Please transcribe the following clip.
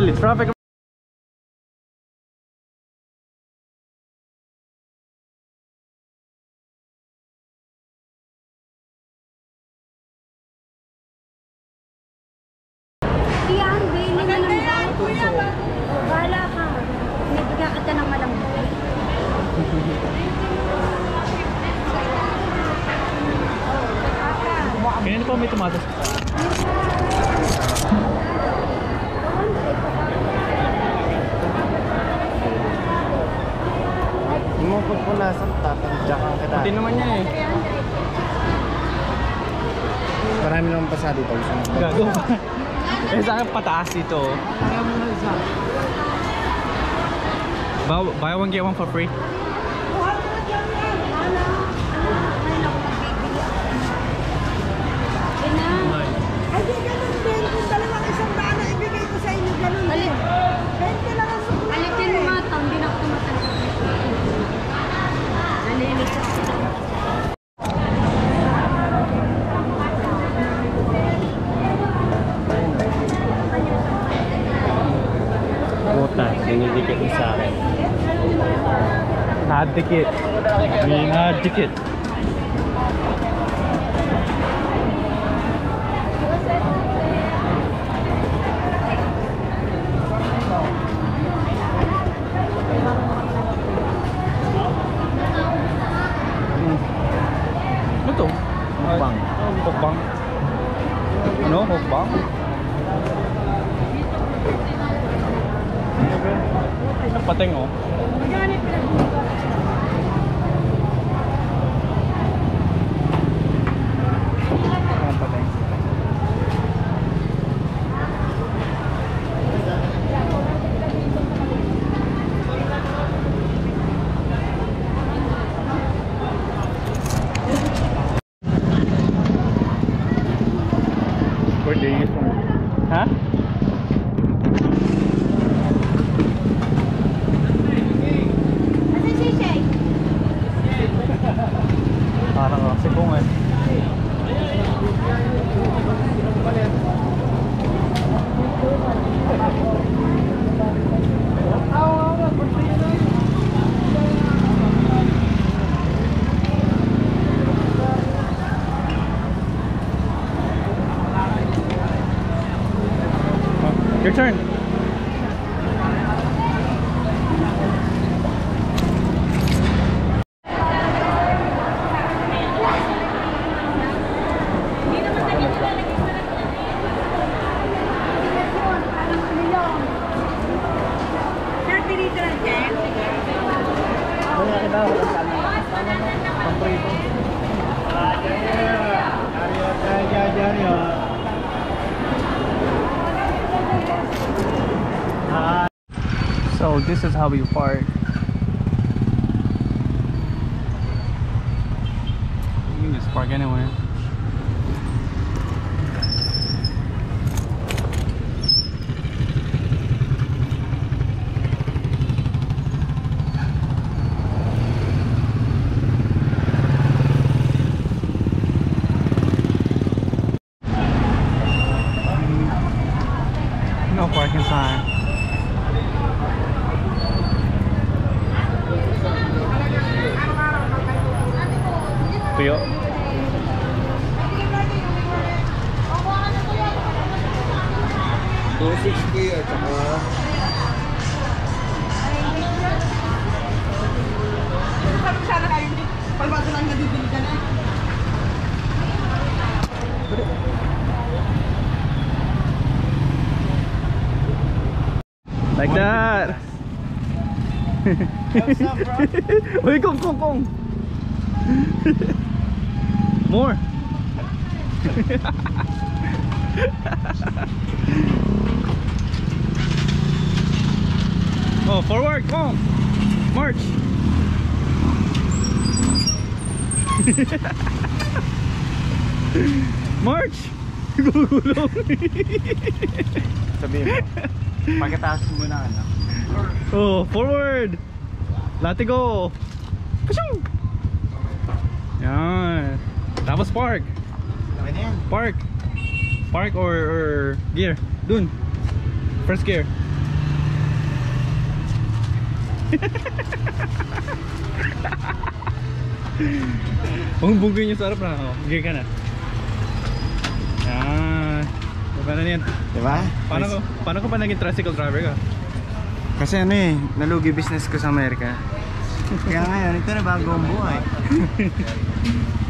really. Traffic. Iyan, bili na lang daw. Bahala ka. Nibigyan kita ng malambot. Kanina pa may tumatas. Umukod po nasa tatandyakan kita. Pati naman niya eh. Marami naman pasado dito. Mo? Gago. eh sa akin pataas dito. Buy, buy one get one for free. Puta, dinidikit mo sa akin. Nadikit. May nadikit. Pateng oh. turn. Jario, So this is how we park. You can just park anywhere. 260 at saka Sana kayo, pagbago lang nabibili ka na. Like that. Uy, kung kung kung. More. oh, forward, come. March. March. Gugulong. Sabihin mo. Pagkataas mo na ano. Oh, forward. Latigo. Pashung. Yan. Tapos park. Park. Park or, or gear. Dun. First gear. Ang bunggoy niyo sa harap na. Oh, bigay ka na. Yan. Paano yan? Diba? Paano ko, paano ko pa naging tricycle driver ka? Kasi ano eh, nalugi business ko sa Amerika. Kaya ngayon, ito na bagong buhay.